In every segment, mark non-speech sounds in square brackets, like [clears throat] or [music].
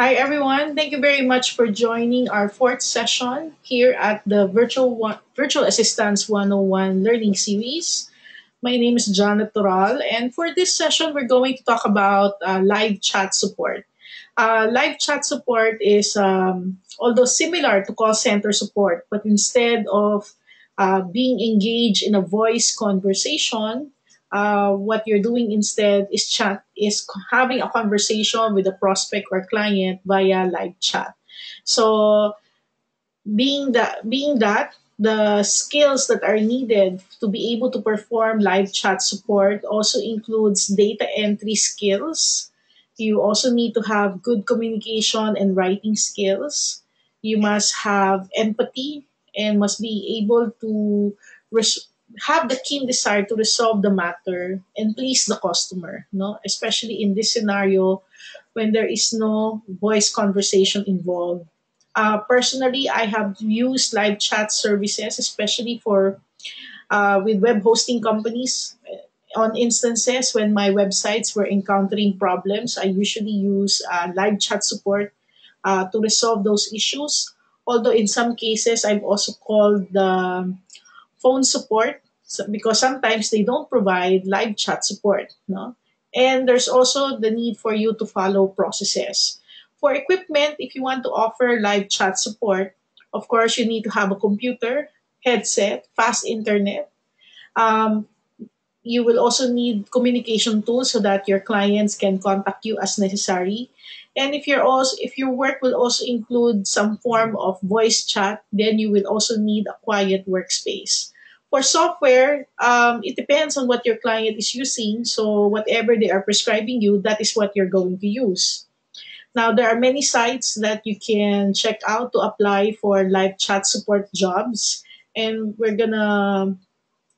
Hi, everyone. Thank you very much for joining our fourth session here at the Virtual, One, Virtual Assistance 101 Learning Series. My name is Janet Toral, and for this session, we're going to talk about uh, live chat support. Uh, live chat support is, um, although similar to call center support, but instead of uh, being engaged in a voice conversation, uh, what you're doing instead is chat is having a conversation with a prospect or client via live chat. So being that being that the skills that are needed to be able to perform live chat support also includes data entry skills. You also need to have good communication and writing skills. You must have empathy and must be able to res- have the keen desire to resolve the matter and please the customer, no? Especially in this scenario when there is no voice conversation involved. Uh, personally, I have used live chat services, especially for uh, with web hosting companies. On instances when my websites were encountering problems, I usually use uh, live chat support uh, to resolve those issues. Although in some cases, I've also called the phone support so, because sometimes they don't provide live chat support. No? And there's also the need for you to follow processes. For equipment, if you want to offer live chat support, of course, you need to have a computer, headset, fast internet. Um, you will also need communication tools so that your clients can contact you as necessary. And if you're also if your work will also include some form of voice chat, then you will also need a quiet workspace. For software, um, it depends on what your client is using. So whatever they are prescribing you, that is what you're going to use. Now, there are many sites that you can check out to apply for live chat support jobs. And we're going to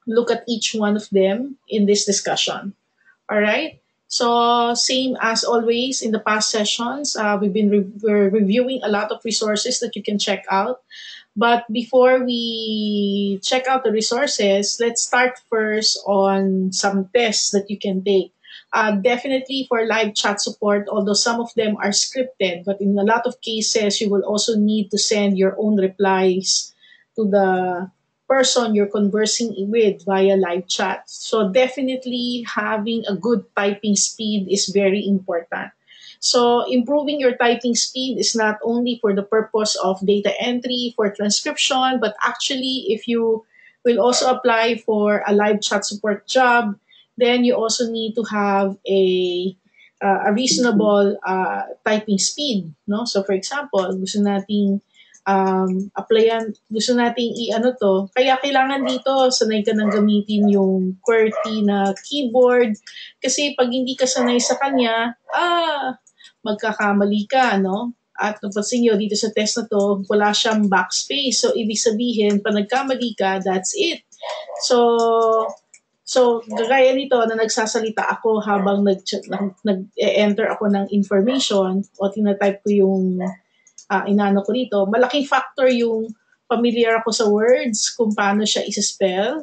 look at each one of them in this discussion. All right. So same as always in the past sessions, uh, we've been re- reviewing a lot of resources that you can check out. But before we check out the resources, let's start first on some tests that you can take. Uh, definitely for live chat support, although some of them are scripted, but in a lot of cases, you will also need to send your own replies to the person you're conversing with via live chat. So definitely having a good typing speed is very important. So improving your typing speed is not only for the purpose of data entry, for transcription, but actually if you will also apply for a live chat support job, then you also need to have a uh, a reasonable uh, typing speed, no? So for example, gusto nating um, applyan, gusto nating i-ano to, kaya kailangan dito sanay ka nang gamitin yung QWERTY na keyboard kasi pag hindi ka sanay sa kanya, ah, magkakamali ka, no? At napansin nyo, dito sa test na to, wala siyang backspace. So, ibig sabihin, pag nagkamali ka, that's it. So, so gaya nito na nagsasalita ako habang nag, nag-enter ako ng information o tinatype ko yung uh, inano ko dito, malaking factor yung familiar ako sa words, kung paano siya isa-spell.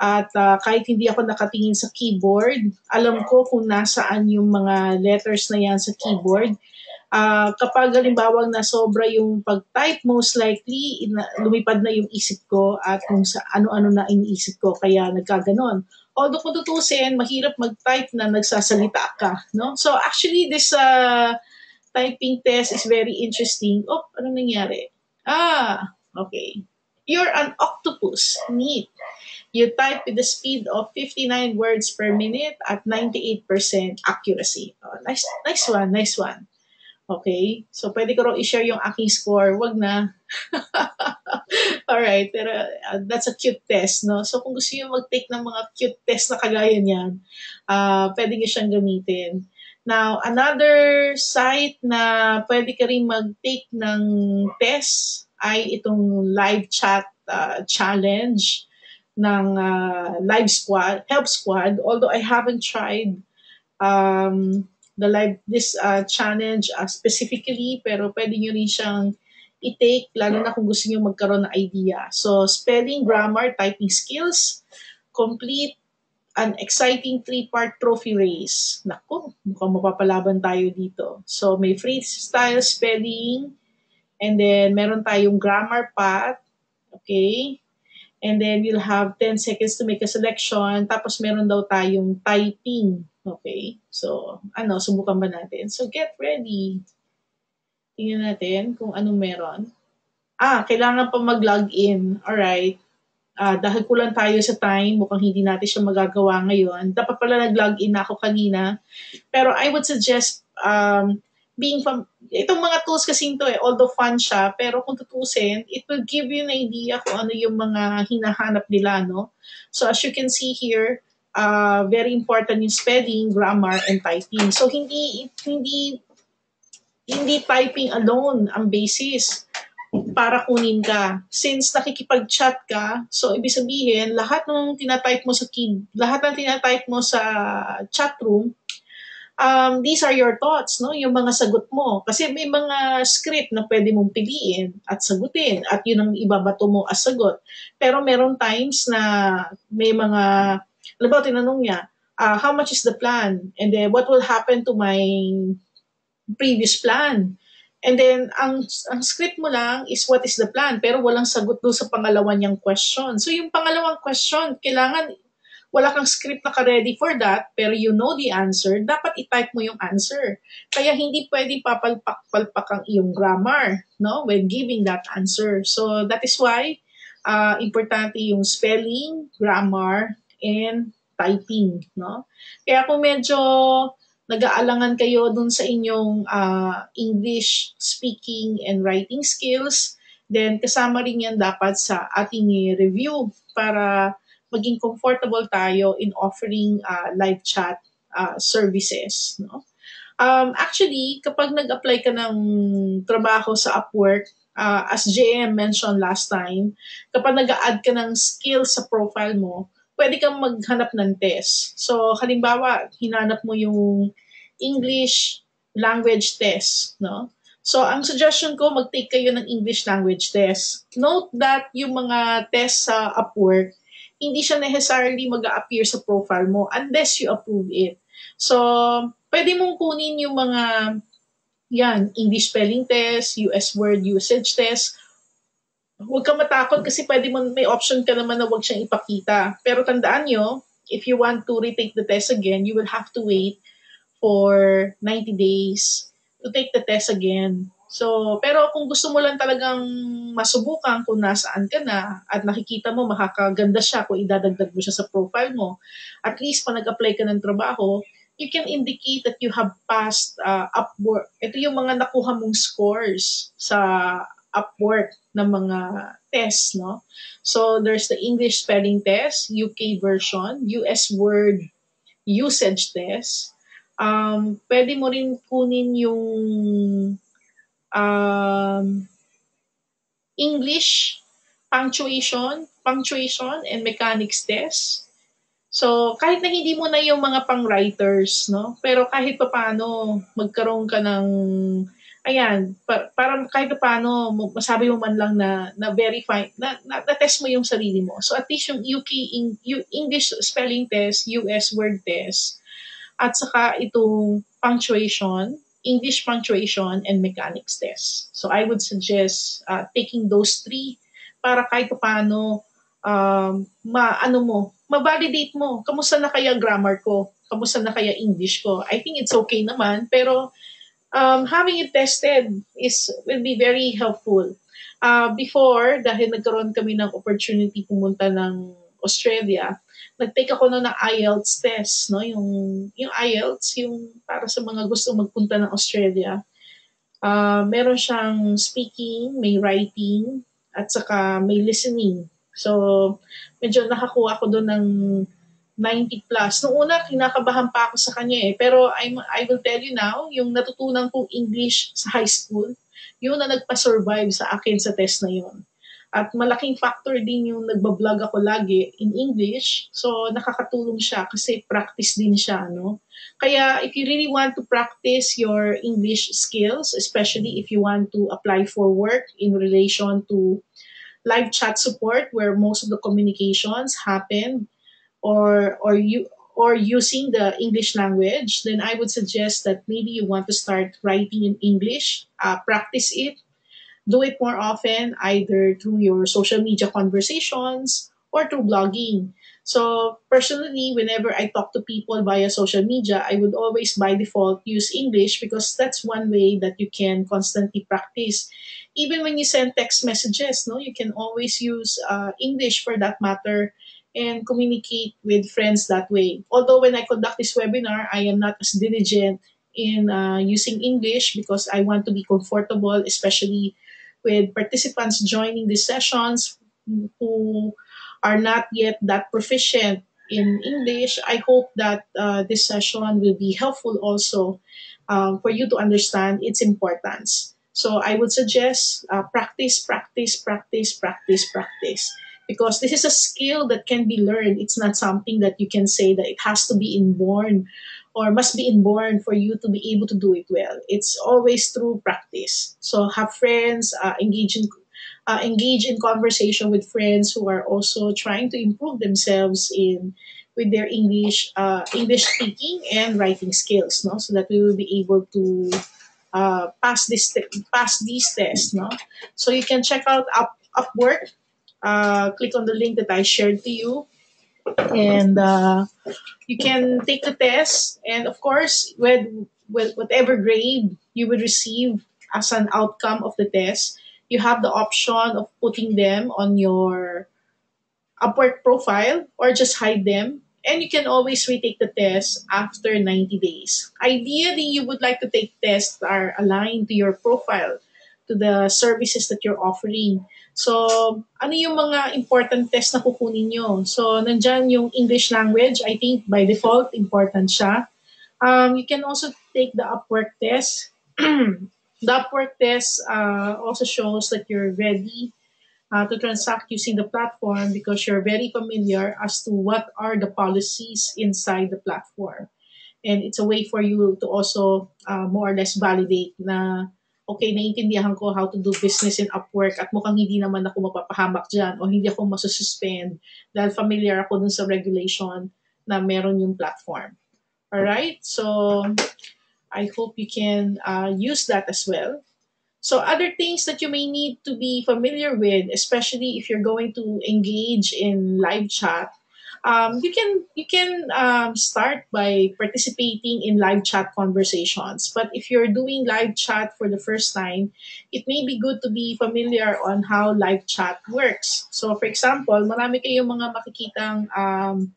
At uh, kahit hindi ako nakatingin sa keyboard, alam ko kung nasaan yung mga letters na yan sa keyboard. Uh, kapag halimbawa na sobra yung pag-type, most likely ina, lumipad na yung isip ko at kung sa ano-ano na iniisip ko, kaya nagkaganon. Although kung tutusin, mahirap mag-type na nagsasalita ka. No? So actually, this uh, typing test is very interesting. Oh, ano nangyari? Ah, okay. You're an octopus. Neat. You type with the speed of 59 words per minute at 98% accuracy. Oh, nice, nice one, nice one. Okay? So, pwede ko raw i-share yung aking score. Wag na. [laughs] Alright, pero uh, that's a cute test, no? So, kung gusto nyo mag-take ng mga cute test na kagaya niyan, uh, pwede nyo siyang gamitin. Now, another site na pwede ka rin mag-take ng test ay itong live chat uh, challenge ng uh, Live Squad, Help Squad, although I haven't tried um, the live this uh, challenge uh, specifically, pero pwede nyo rin siyang i-take, lalo na kung gusto nyo magkaroon ng idea. So, spelling, grammar, typing skills, complete an exciting three-part trophy race. Naku, mukhang mapapalaban tayo dito. So, may freestyle spelling, and then meron tayong grammar path, okay? And then you'll have 10 seconds to make a selection, tapos meron daw tayong typing, okay? So, ano, subukan ba natin? So, get ready. Tingnan natin kung anong meron. Ah, kailangan pa mag-log in. Alright uh, dahil kulang tayo sa time, mukhang hindi natin siya magagawa ngayon. Dapat pala nag-log in ako kanina. Pero I would suggest um, being from, itong mga tools kasi ito eh, although fun siya, pero kung tutusin, it will give you an idea kung ano yung mga hinahanap nila, no? So as you can see here, uh, very important yung spelling, grammar, and typing. So hindi, hindi, hindi typing alone ang basis para kunin ka. Since nakikipag-chat ka, so ibig sabihin, lahat ng tinatype mo sa key, lahat ng tinatype mo sa chat room, um, these are your thoughts, no? Yung mga sagot mo. Kasi may mga script na pwede mong piliin at sagutin at yun ang ibabato mo as sagot. Pero meron times na may mga, alam ba, tinanong niya, uh, how much is the plan? And then, what will happen to my previous plan? And then, ang, ang script mo lang is what is the plan, pero walang sagot doon sa pangalawa niyang question. So, yung pangalawang question, kailangan, wala kang script na ka-ready for that, pero you know the answer, dapat i-type mo yung answer. Kaya hindi pwede papalpak-palpak ang iyong grammar, no, when giving that answer. So, that is why, uh, importante yung spelling, grammar, and typing, no? Kaya kung medyo nag-aalangan kayo dun sa inyong uh, English speaking and writing skills, then kasama rin yan dapat sa ating review para maging comfortable tayo in offering uh, live chat uh, services. No? Um, actually, kapag nag-apply ka ng trabaho sa Upwork, uh, as JM mentioned last time, kapag nag-add ka ng skills sa profile mo, pwede kang maghanap ng test. So, halimbawa, hinanap mo yung English language test, no? So, ang suggestion ko, mag-take kayo ng English language test. Note that yung mga test sa Upwork, hindi siya necessarily mag appear sa profile mo unless you approve it. So, pwede mong kunin yung mga yan, English spelling test, US word usage test, huwag kang matakot kasi pwede mo, may option ka naman na huwag siyang ipakita. Pero tandaan nyo, if you want to retake the test again, you will have to wait for 90 days to take the test again. So, pero kung gusto mo lang talagang masubukan kung nasaan ka na at nakikita mo makakaganda siya kung idadagdag mo siya sa profile mo, at least pa nag-apply ka ng trabaho, you can indicate that you have passed uh, Upwork. Ito yung mga nakuha mong scores sa Upwork ng mga tests, no? So, there's the English spelling test, UK version, US word usage test. Um, pwede mo rin kunin yung um, English punctuation, punctuation and mechanics test. So, kahit na hindi mo na yung mga pang-writers, no? Pero kahit pa paano, magkaroon ka ng ayan, pa, para kahit paano masabi mo man lang na na verify na, na, na test mo yung sarili mo. So at least yung UK in, English spelling test, US word test, at saka itong punctuation, English punctuation and mechanics test. So I would suggest uh, taking those three para kahit paano um, ma ano mo, ma-validate mo. Kamusta na kaya grammar ko? Kamusta na kaya English ko? I think it's okay naman, pero um, having it tested is will be very helpful. Uh, before, dahil nagkaroon kami ng opportunity pumunta ng Australia, nag-take ako na ng IELTS test, no? Yung, yung IELTS, yung para sa mga gusto magpunta ng Australia. Uh, meron siyang speaking, may writing, at saka may listening. So, medyo nakakuha ko doon ng 90 plus. Noong una, kinakabahan pa ako sa kanya eh. Pero I'm, I will tell you now, yung natutunan kong English sa high school, yun na nagpa-survive sa akin sa test na yun. At malaking factor din yung nagbablog ako lagi in English. So, nakakatulong siya kasi practice din siya, no? Kaya, if you really want to practice your English skills, especially if you want to apply for work in relation to live chat support where most of the communications happen or or you or using the English language, then I would suggest that maybe you want to start writing in English, uh, practice it, do it more often, either through your social media conversations or through blogging. So personally, whenever I talk to people via social media, I would always by default use English because that's one way that you can constantly practice. Even when you send text messages, no, you can always use uh, English for that matter and communicate with friends that way. Although when I conduct this webinar, I am not as diligent in uh, using English because I want to be comfortable, especially with participants joining these sessions who are not yet that proficient in English. I hope that uh, this session will be helpful also um, for you to understand its importance. So I would suggest uh, practice, practice, practice, practice, practice because this is a skill that can be learned. It's not something that you can say that it has to be inborn or must be inborn for you to be able to do it well. It's always through practice. So have friends, uh, engage in uh, engage in conversation with friends who are also trying to improve themselves in with their English uh, English speaking and writing skills, no, so that we will be able to uh, pass this pass these tests, no. So you can check out Up Upwork uh, click on the link that I shared to you. And uh, you can take the test. And of course, with, with whatever grade you would receive as an outcome of the test, you have the option of putting them on your Upwork profile or just hide them. And you can always retake the test after 90 days. Ideally, you would like to take tests that are aligned to your profile, to the services that you're offering. So, ano yung mga important test na kukunin nyo? So, nandyan yung English language. I think by default, important siya. Um, you can also take the Upwork test. [clears throat] the Upwork test uh, also shows that you're ready uh, to transact using the platform because you're very familiar as to what are the policies inside the platform. And it's a way for you to also uh, more or less validate na okay, naiintindihan ko how to do business in Upwork at mukhang hindi naman ako mapapahamak dyan o hindi ako masususpend dahil familiar ako dun sa regulation na meron yung platform. Alright? So, I hope you can uh, use that as well. So, other things that you may need to be familiar with, especially if you're going to engage in live chat, um, you can you can um, start by participating in live chat conversations. But if you're doing live chat for the first time, it may be good to be familiar on how live chat works. So, for example, marami kayong mga makikitang um,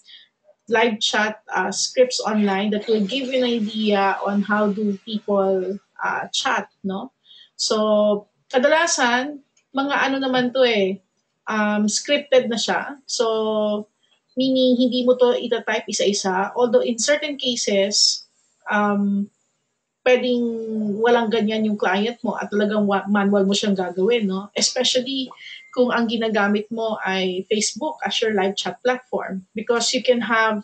live chat uh, scripts online that will give you an idea on how do people uh, chat, no? So, kadalasan, mga ano naman to eh, um, scripted na siya. So, meaning hindi mo to ita-type isa-isa. Although in certain cases, um, pwedeng walang ganyan yung client mo at talagang manual mo siyang gagawin, no? Especially kung ang ginagamit mo ay Facebook as your live chat platform because you can have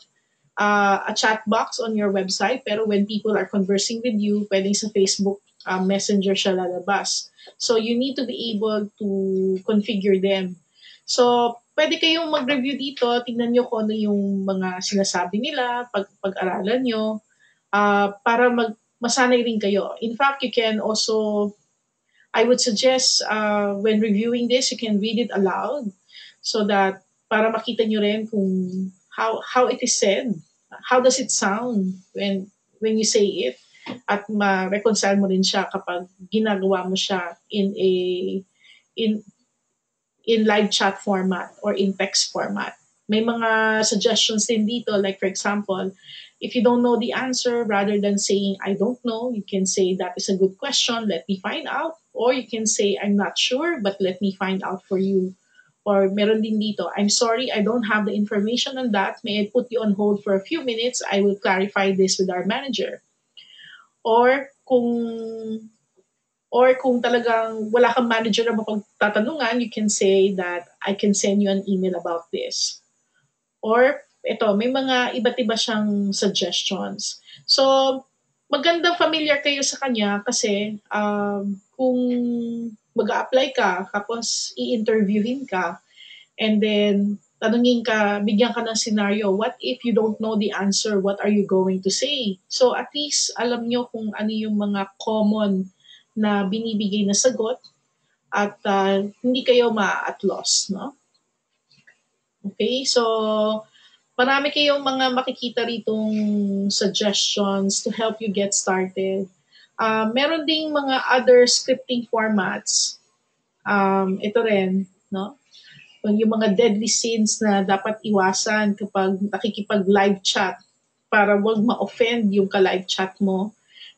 uh, a chat box on your website pero when people are conversing with you, pwedeng sa Facebook uh, Messenger siya lalabas. So you need to be able to configure them. So pwede kayong mag-review dito, tingnan nyo kung ano yung mga sinasabi nila, pag, pag-aralan nyo, uh, para mag, masanay rin kayo. In fact, you can also, I would suggest uh, when reviewing this, you can read it aloud so that para makita nyo rin kung how, how it is said, how does it sound when, when you say it, at ma-reconcile mo rin siya kapag ginagawa mo siya in a in in live chat format or in text format. May mga suggestions din dito, like for example, if you don't know the answer, rather than saying, I don't know, you can say, that is a good question, let me find out. Or you can say, I'm not sure, but let me find out for you. Or meron din dito, I'm sorry, I don't have the information on that. May I put you on hold for a few minutes? I will clarify this with our manager. Or kung Or kung talagang wala kang manager na mapagtatanungan, you can say that I can send you an email about this. Or ito, may mga iba't iba siyang suggestions. So, magandang familiar kayo sa kanya kasi um, kung mag apply ka, tapos i-interviewin ka, and then tanungin ka, bigyan ka ng scenario, what if you don't know the answer, what are you going to say? So at least alam nyo kung ano yung mga common na binibigay na sagot at uh, hindi kayo ma-at loss, no? Okay, so marami kayong mga makikita ritong suggestions to help you get started. Uh, meron ding mga other scripting formats. Um, ito rin, no? yung mga deadly sins na dapat iwasan kapag nakikipag live chat para wag ma-offend yung ka-live chat mo.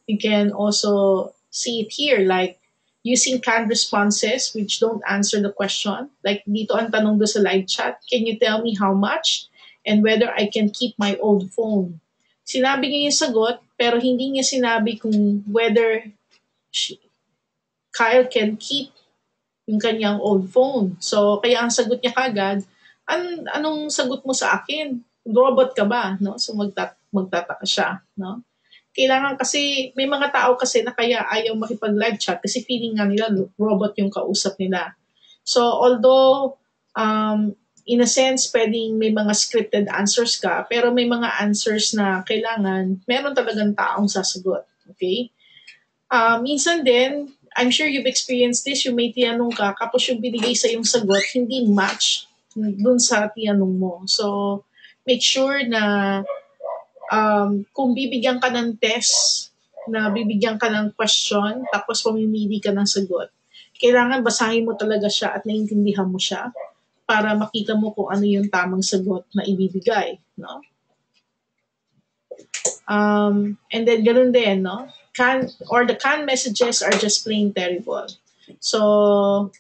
You can also see it here like using canned responses which don't answer the question. Like dito ang tanong do sa live chat, can you tell me how much and whether I can keep my old phone? Sinabi niya yung sagot pero hindi niya sinabi kung whether she, Kyle can keep yung kanyang old phone. So, kaya ang sagot niya kagad, an anong sagot mo sa akin? Robot ka ba? No? So, magtat magtataka siya. No? Kailangan kasi, may mga tao kasi na kaya ayaw makipag-live chat kasi feeling nga nila robot yung kausap nila. So, although, um, in a sense, pwedeng may mga scripted answers ka, pero may mga answers na kailangan, meron talagang taong sasagot. Okay? Uh, minsan din, I'm sure you've experienced this, yung may tiyanong ka, kapos yung binigay sa yung sagot, hindi match dun sa tiyanong mo. So, make sure na um, kung bibigyan ka ng test, na bibigyan ka ng question, tapos pamimili ka ng sagot, kailangan basahin mo talaga siya at naiintindihan mo siya para makita mo kung ano yung tamang sagot na ibibigay. No? Um, and then, ganun din, no? can or the canned messages are just plain terrible. So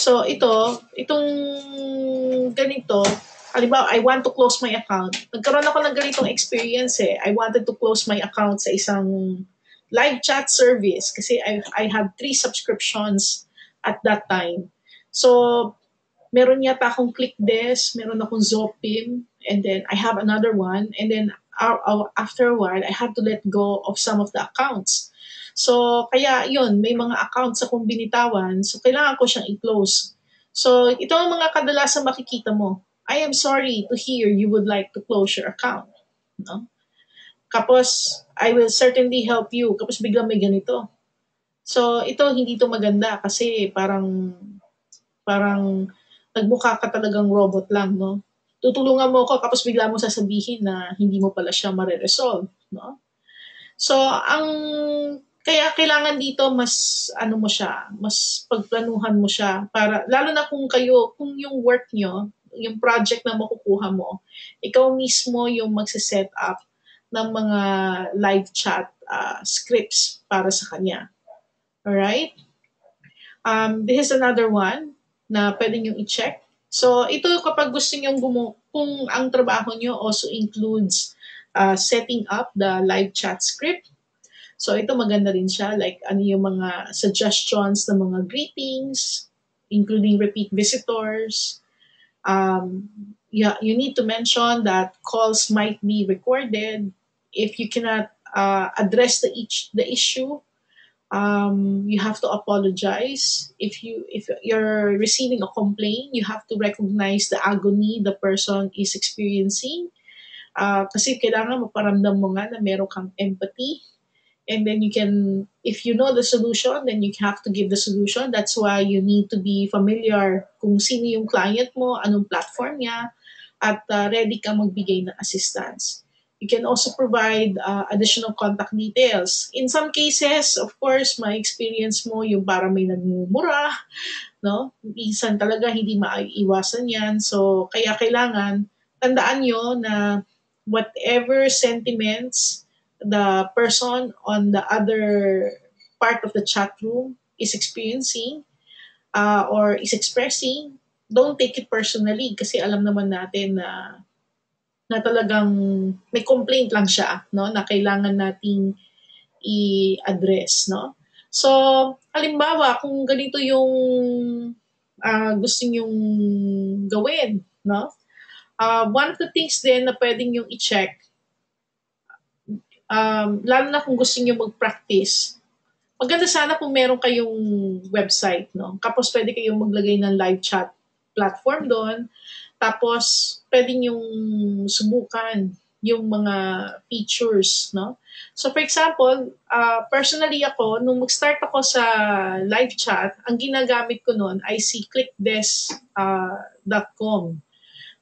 So ito, itong ganito, halimbawa, I want to close my account. Nagkaroon ako ng ganitong experience eh. I wanted to close my account sa isang live chat service kasi I, I had three subscriptions at that time. So, meron yata akong ClickDesk, meron akong Zopim, and then I have another one, and then after a while, I had to let go of some of the accounts. So, kaya yun, may mga accounts akong binitawan, so kailangan ko siyang i-close. So, ito ang mga kadalasan makikita mo. I am sorry to hear you would like to close your account. No? Kapos, I will certainly help you. Kapos biglang may ganito. So, ito, hindi to maganda kasi parang, parang, nagmukha ka talagang robot lang, no? tutulungan mo ako tapos bigla mo sasabihin na hindi mo pala siya mare-resolve, no? So, ang kaya kailangan dito mas ano mo siya, mas pagplanuhan mo siya para lalo na kung kayo, kung yung work nyo, yung project na makukuha mo, ikaw mismo yung magse-set up ng mga live chat uh, scripts para sa kanya. Alright? Um, this is another one na pwede nyo i-check So, ito kapag gusto nyo gumu- kung ang trabaho nyo also includes uh, setting up the live chat script. So, ito maganda rin siya. Like, ano yung mga suggestions ng mga greetings, including repeat visitors. Um, yeah, you need to mention that calls might be recorded. If you cannot uh, address the, each, the issue, um, you have to apologize. If you if you're receiving a complaint you have to recognize the agony the person is experiencing. Uh, kasi kailangan maparamdam mo nga na meron kang empathy and then you can if you know the solution then you have to give the solution that's why you need to be familiar kung sino yung client mo anong platform niya at uh, ready ka magbigay ng assistance You can also provide uh, additional contact details. In some cases, of course, my experience mo yung para may nagmumura, no? Minsan talaga hindi maiiwasan yan. So, kaya kailangan, tandaan nyo na whatever sentiments the person on the other part of the chat room is experiencing uh, or is expressing, don't take it personally kasi alam naman natin na na talagang may complaint lang siya, no, na kailangan nating i-address, no? So, halimbawa, kung ganito yung uh, gusto nyong gawin, no? Uh, one of the things din na pwedeng yung i-check, um, lalo na kung gusto nyo mag-practice, maganda sana kung meron kayong website, no? Tapos pwede kayong maglagay ng live chat platform doon. Tapos, pwede yung subukan yung mga features, no? So, for example, uh, personally ako, nung mag-start ako sa live chat, ang ginagamit ko noon ay si clickdesk.com. Uh,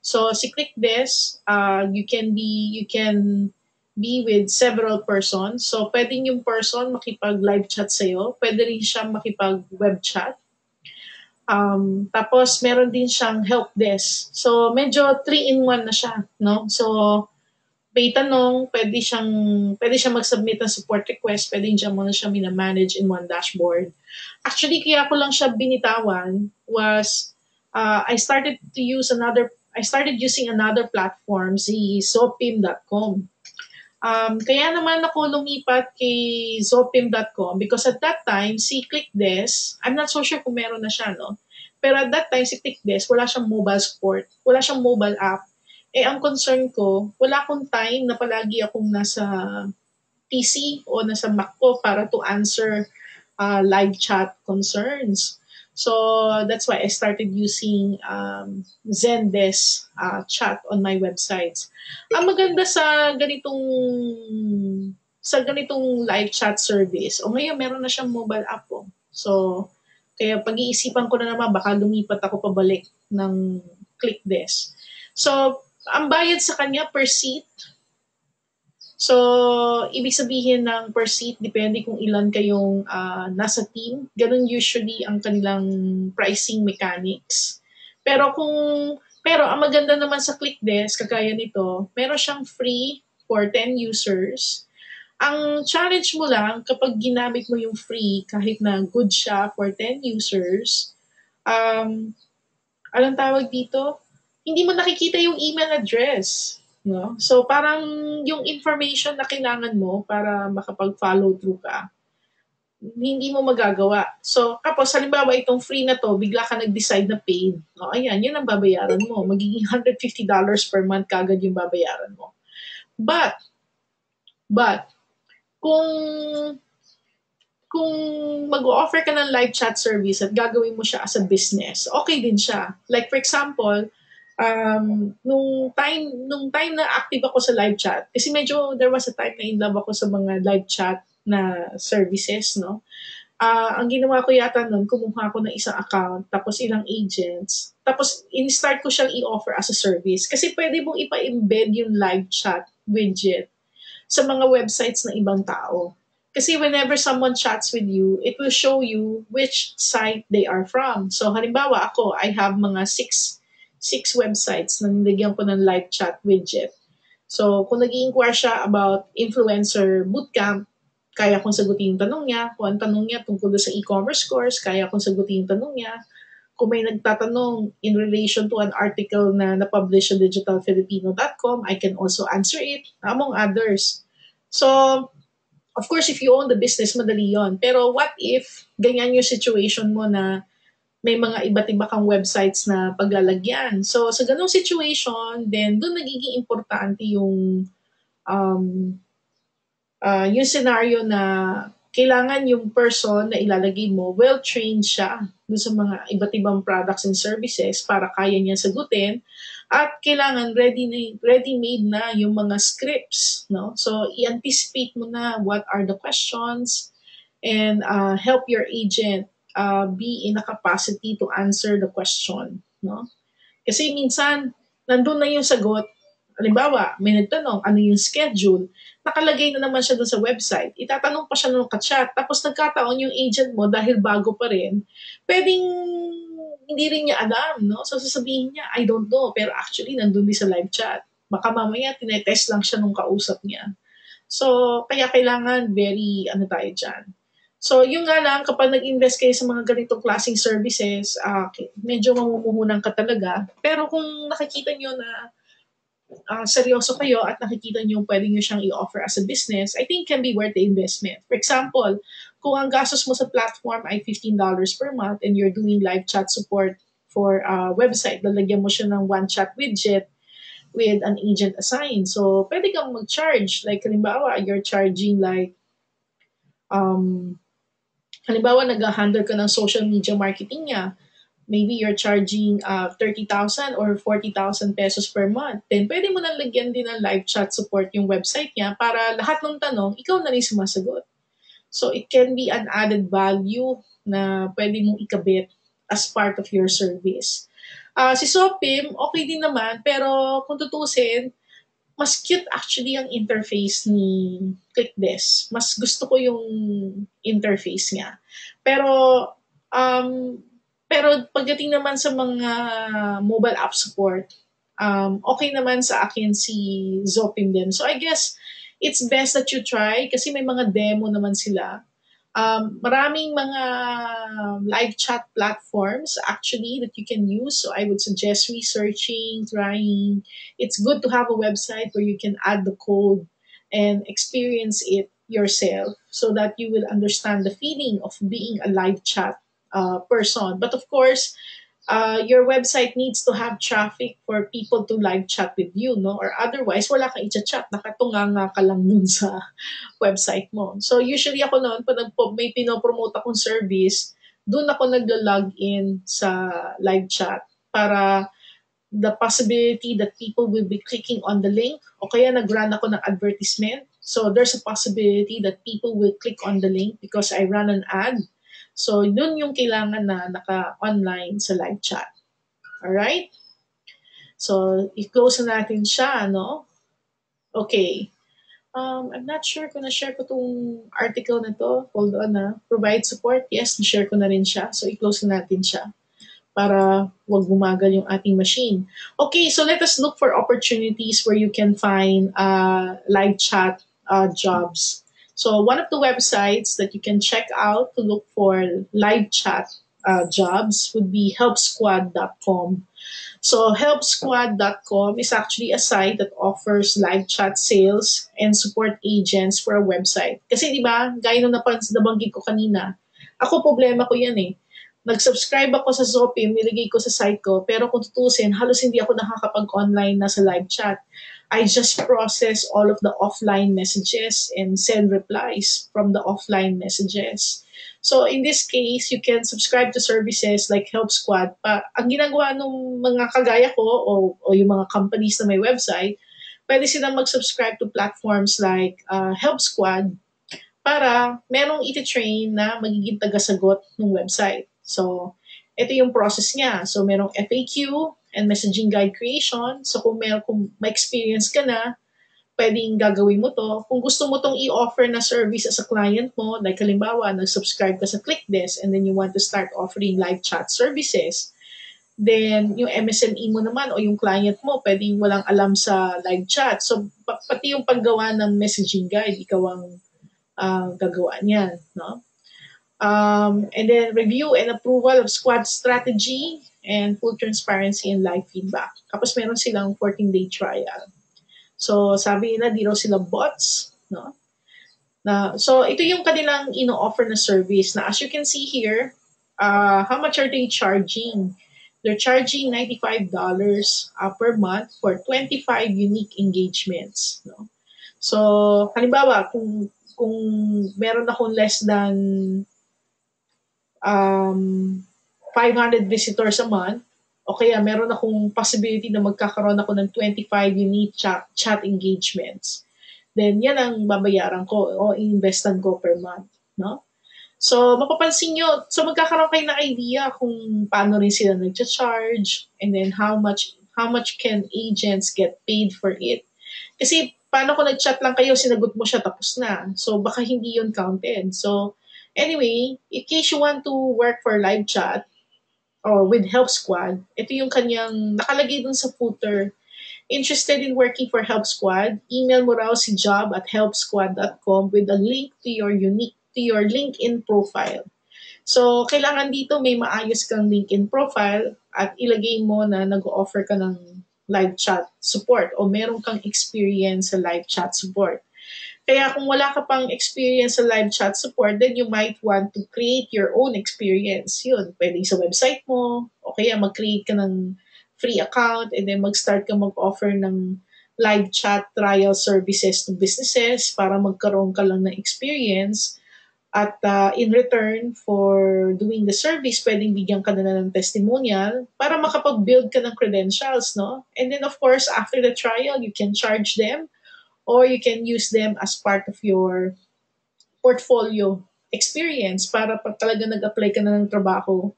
so, si Clickdesk, uh, you can be, you can be with several persons. So, pwedeng yung person makipag-live chat sa'yo. Pwede rin siya makipag-web chat. Um, tapos, meron din siyang help desk. So, medyo 3-in-1 na siya, no? So, may tanong, pwede siyang, pwede siyang mag-submit ng support request, pwede siya muna siya mina-manage in one dashboard. Actually, kaya ko lang siya binitawan was, uh, I started to use another, I started using another platform, si Zopim.com. Um, kaya naman ako lumipat kay Zopim.com because at that time, si ClickDesk, I'm not so sure kung meron na siya, no? Pero at that time, si ClickDesk, wala siyang mobile support. Wala siyang mobile app. Eh, ang concern ko, wala akong time na palagi akong nasa PC o nasa Mac ko para to answer uh, live chat concerns. So that's why I started using um, Zendesk uh, chat on my websites. Ang maganda sa ganitong sa ganitong live chat service, o ngayon meron na siyang mobile app po. So, kaya pag-iisipan ko na naman, baka lumipat ako pabalik ng ClickDesk. So, ang bayad sa kanya per seat. So, ibig sabihin ng per seat, depende kung ilan kayong uh, nasa team. Ganun usually ang kanilang pricing mechanics. Pero kung, pero ang maganda naman sa ClickDesk, kagaya nito, meron siyang free for 10 users. Ang challenge mo lang, kapag ginamit mo yung free, kahit na good siya for 10 users, um, anong tawag dito? hindi mo nakikita yung email address. No? So, parang yung information na kailangan mo para makapag-follow through ka, hindi mo magagawa. So, kapos, halimbawa itong free na to, bigla ka nag-decide na paid. O, ayan, yun ang babayaran mo. Magiging $150 per month kagad yung babayaran mo. But, but, kung kung mag-offer ka ng live chat service at gagawin mo siya as a business, okay din siya. Like for example, um, nung time nung time na active ako sa live chat, kasi medyo there was a time na in love ako sa mga live chat na services, no? Uh, ang ginawa ko yata noon, kumuha ako ng isang account, tapos ilang agents, tapos in-start ko siyang i-offer as a service. Kasi pwede mong ipa-embed yung live chat widget sa mga websites ng ibang tao. Kasi whenever someone chats with you, it will show you which site they are from. So halimbawa ako, I have mga six six websites na nilagyan ko ng live chat widget. So, kung nag inquire siya about influencer bootcamp, kaya kong sagutin yung tanong niya. Kung ang tanong niya tungkol sa e-commerce course, kaya kong sagutin yung tanong niya. Kung may nagtatanong in relation to an article na na-publish sa digitalfilipino.com, I can also answer it, among others. So, of course, if you own the business, madali yon. Pero what if ganyan yung situation mo na may mga iba't iba kang websites na paglalagyan. So, sa ganong situation, then doon nagiging importante yung um, uh, yung scenario na kailangan yung person na ilalagay mo, well-trained siya doon sa mga iba't ibang products and services para kaya niya sagutin. At kailangan ready na, ready-made na yung mga scripts. No? So, i-anticipate mo na what are the questions and uh, help your agent uh, be in a capacity to answer the question. No? Kasi minsan, nandun na yung sagot. Halimbawa, may nagtanong, ano yung schedule? Nakalagay na naman siya doon sa website. Itatanong pa siya ng kachat. Tapos nagkataon yung agent mo dahil bago pa rin. Pwedeng hindi rin niya alam. No? So sasabihin niya, I don't know. Pero actually, nandun din sa live chat. Baka mamaya, tinetest lang siya nung kausap niya. So, kaya kailangan very, ano tayo dyan, So, yung nga lang, kapag nag-invest kayo sa mga ganitong klaseng services, uh, medyo mamumuhunan ka talaga. Pero kung nakikita nyo na uh, seryoso kayo at nakikita nyo pwede nyo siyang i-offer as a business, I think can be worth the investment. For example, kung ang gastos mo sa platform ay $15 per month and you're doing live chat support for a website, lalagyan mo siya ng one chat widget with an agent assigned. So, pwede kang mag-charge. Like, halimbawa, you're charging like um, halimbawa, nag-handle ka ng social media marketing niya, maybe you're charging uh, 30,000 or 40,000 pesos per month, then pwede mo na lagyan din ng live chat support yung website niya para lahat ng tanong, ikaw na rin sumasagot. So it can be an added value na pwede mong ikabit as part of your service. Uh, si Sopim, okay din naman, pero kung tutusin, mas cute actually ang interface ni ClickDesk. Mas gusto ko yung interface niya. Pero um, pero pagdating naman sa mga mobile app support, um, okay naman sa akin si Zopim din. So I guess it's best that you try kasi may mga demo naman sila. Um, maraming mga live chat platforms actually that you can use. So I would suggest researching, trying. It's good to have a website where you can add the code and experience it yourself so that you will understand the feeling of being a live chat uh, person. But of course, uh, your website needs to have traffic for people to live chat with you, no? Or otherwise, wala kang i-chat, nakatunganga ka lang nun sa [laughs] website mo. So usually ako noon, pag may pinopromote akong service, doon ako nagla-log in sa live chat para the possibility that people will be clicking on the link o kaya nag-run ako ng advertisement. So there's a possibility that people will click on the link because I run an ad So, yun yung kailangan na naka-online sa live chat. Alright? So, i-close na natin siya, no? Okay. Um, I'm not sure kung na-share ko tong article na to. Hold on na. Provide support. Yes, na-share ko na rin siya. So, i-close na natin siya para wag bumagal yung ating machine. Okay, so let us look for opportunities where you can find uh, live chat uh, jobs so one of the websites that you can check out to look for live chat uh, jobs would be helpsquad.com. So helpsquad.com is actually a site that offers live chat sales and support agents for a website. Kasi di ba, gaya nung napansin, nabanggit ko kanina, ako problema ko yan eh. Nag-subscribe ako sa Zopim, nilagay ko sa site ko, pero kung tutusin, halos hindi ako nakakapag-online na sa live chat. I just process all of the offline messages and send replies from the offline messages. So in this case, you can subscribe to services like Help Squad. Pa, ang ginagawa ng mga kagaya ko o, o yung mga companies na may website, pwede silang mag-subscribe to platforms like uh, Help Squad para merong iti-train na magiging tagasagot ng website. So, ito yung process niya. So, merong FAQ, and messaging guide creation. So kung may, kung may experience ka na, pwedeng gagawin mo to. Kung gusto mo tong i-offer na service sa client mo, like halimbawa, nag-subscribe ka sa ClickDesk and then you want to start offering live chat services, then yung MSME mo naman o yung client mo, pwedeng walang alam sa live chat. So, pati yung paggawa ng messaging guide, ikaw ang uh, gagawa niyan. No? Um, and then review and approval of squad strategy and full transparency and live feedback. Tapos meron silang 14-day trial. So, sabi nila, di raw sila bots, no? Na, so, ito yung kanilang ino-offer na service na as you can see here, uh, how much are they charging? They're charging $95 uh, per month for 25 unique engagements. No? So, halimbawa, kung, kung meron akong less than um, 500 visitors a month, o kaya meron akong possibility na magkakaroon ako ng 25 unique chat, chat engagements, then yan ang babayaran ko o investan ko per month. No? So, mapapansin nyo, so magkakaroon kayo ng idea kung paano rin sila nag-charge and then how much how much can agents get paid for it. Kasi paano kung nag-chat lang kayo, sinagot mo siya, tapos na. So, baka hindi yun counted. So, anyway, in case you want to work for live chat, or with Help Squad, ito yung kanyang nakalagay dun sa footer. Interested in working for Help Squad? Email mo raw si job at helpsquad.com with a link to your unique to your LinkedIn profile. So, kailangan dito may maayos kang LinkedIn profile at ilagay mo na nag-offer ka ng live chat support o meron kang experience sa live chat support. Kaya kung wala ka pang experience sa live chat support, then you might want to create your own experience. Yun, pwedeng sa website mo, o kaya mag-create ka ng free account and then mag-start ka mag-offer ng live chat trial services to businesses para magkaroon ka lang ng experience At uh, in return for doing the service, pwedeng bigyan ka na ng testimonial para makapag-build ka ng credentials, no? And then of course, after the trial, you can charge them or you can use them as part of your portfolio experience para pag talaga nag-apply ka na ng trabaho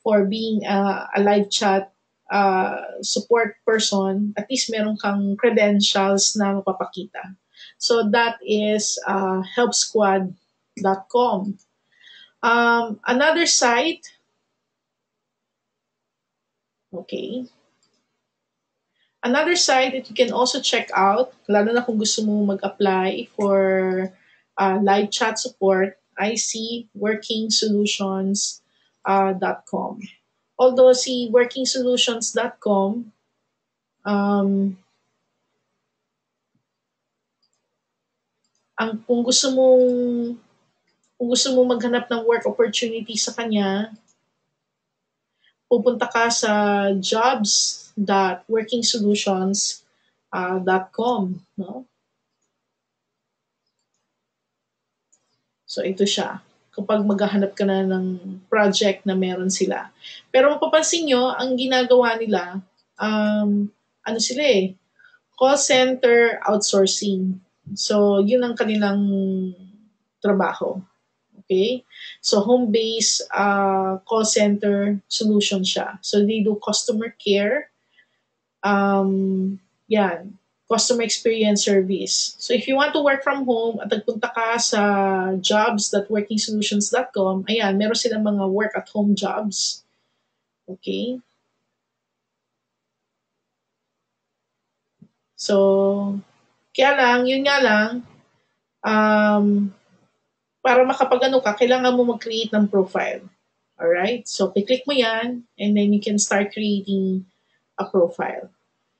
for being uh, a live chat uh, support person, at least meron kang credentials na mapapakita. So that is uh, helpsquad.com. Um, another site, okay. Another site that you can also check out, lalo na kung gusto mo mag-apply for uh, live chat support, icworkingsolutions.com. Uh, Although si workingsolutions.com, um, ang kung gusto mong kung gusto mo maghanap ng work opportunity sa kanya, pupunta ka sa jobs.workingsolutions.com, no? So ito siya. Kapag maghahanap ka na ng project na meron sila. Pero mapapansin nyo, ang ginagawa nila, um, ano sila eh, call center outsourcing. So, yun ang kanilang trabaho. Okay? So, home-based uh, call center solution siya. So, they do customer care. Um, yan. Customer experience service. So, if you want to work from home at nagpunta ka sa jobs.workingsolutions.com, ayan, meron silang mga work at home jobs. Okay? So, kaya lang, yun nga lang, um, para makapag-ano ka, kailangan mo mag-create ng profile. Alright? So, click mo yan, and then you can start creating a profile.